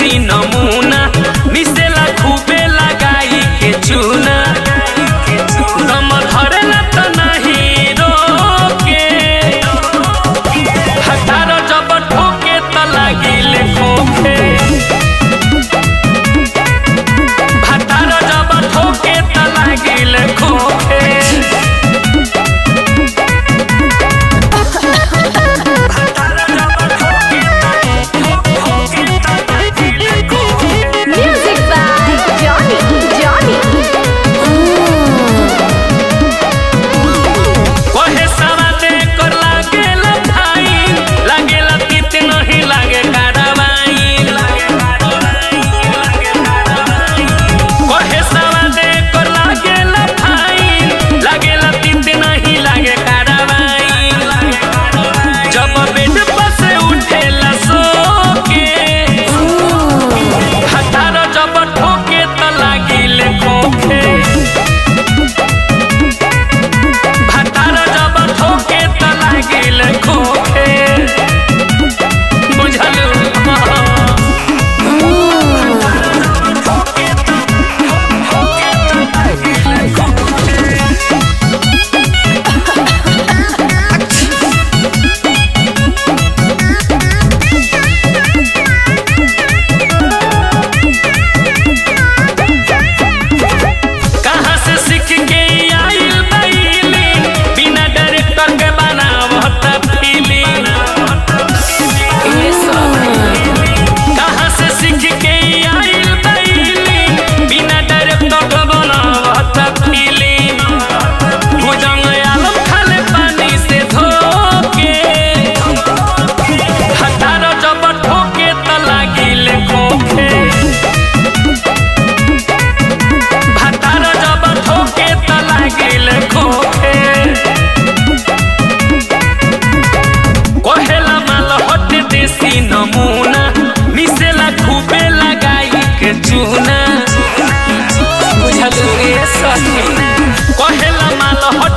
सीना सही कहेला माल